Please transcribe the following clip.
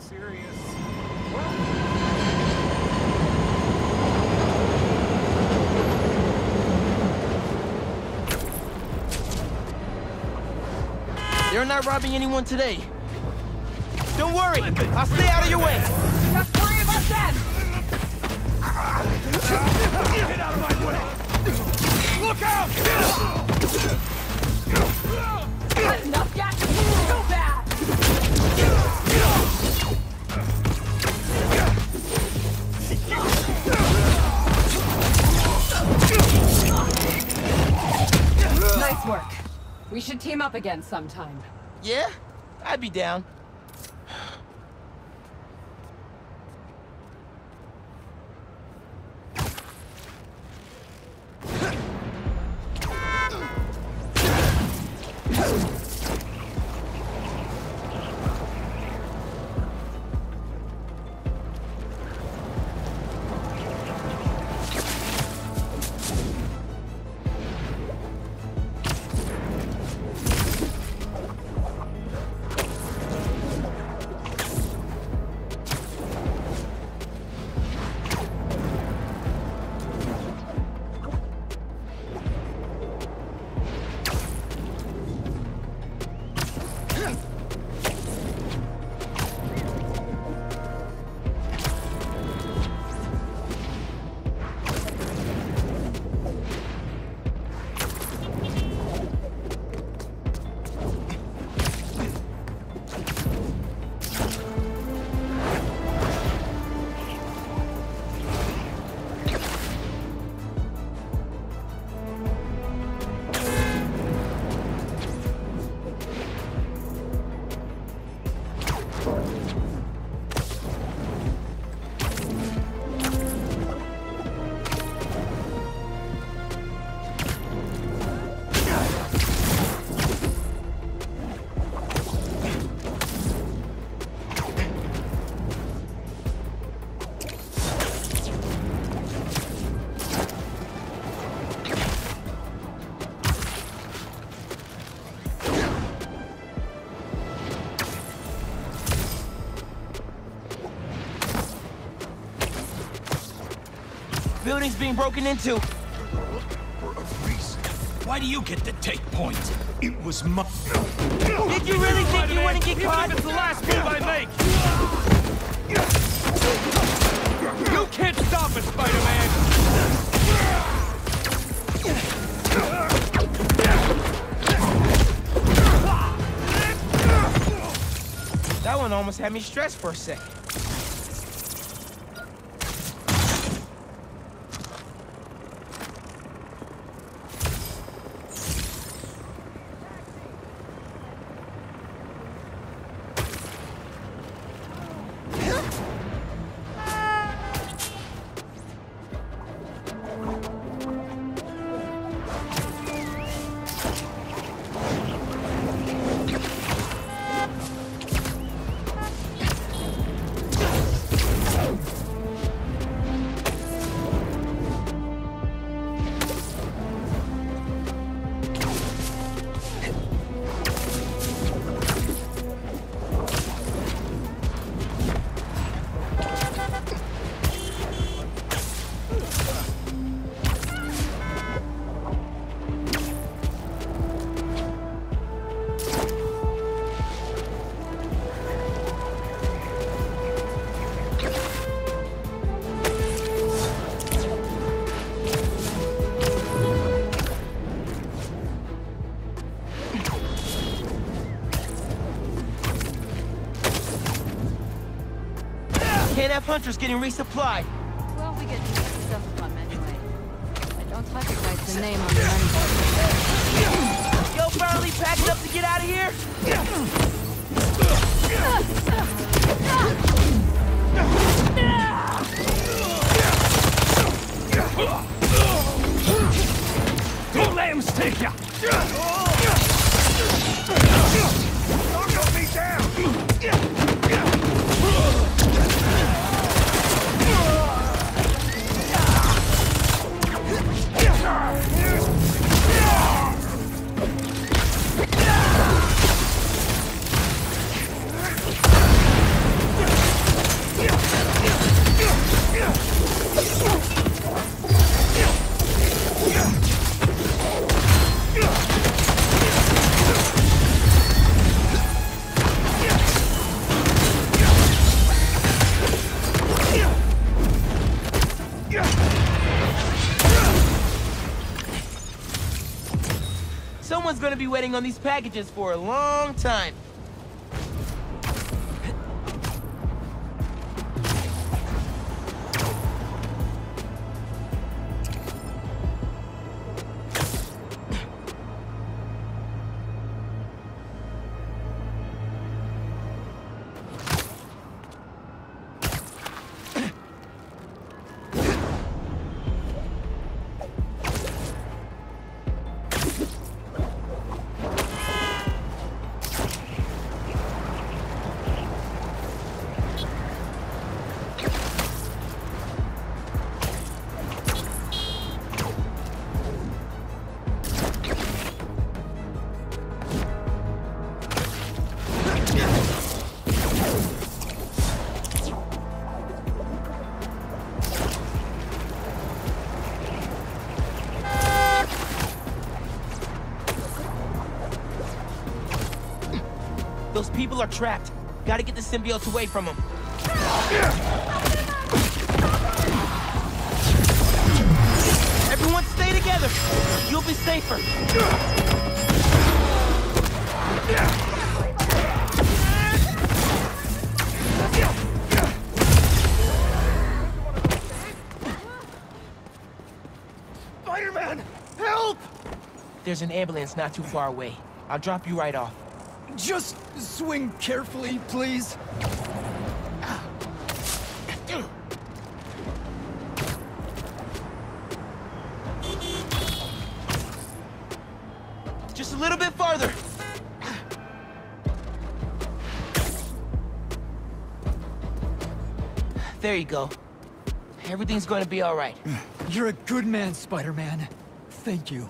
serious. They're not robbing anyone today. Don't worry, I'll stay out of your way. Just worry about them! Get out of my way! Look out! Work. We should team up again sometime. Yeah, I'd be down. Building's being broken into. For a reason. Why do you get to take point? It was my... Did you really think you wouldn't get caught? It's the last move I make! You can't stop us, Spider-Man! That one almost had me stressed for a second. Can't hunters getting resupplied. Well, we get new stuff from anyway. I don't recognize the name on the money. Yo, finally packed up to get out of here? Don't let him stick ya! Gonna be waiting on these packages for a long time. Those people are trapped. Gotta get the symbiotes away from them. Everyone stay together. You'll be safer. Spider-Man! Help! There's an ambulance not too far away. I'll drop you right off. Just swing carefully, please. Just a little bit farther. There you go. Everything's gonna be all right. You're a good man, Spider-Man. Thank you.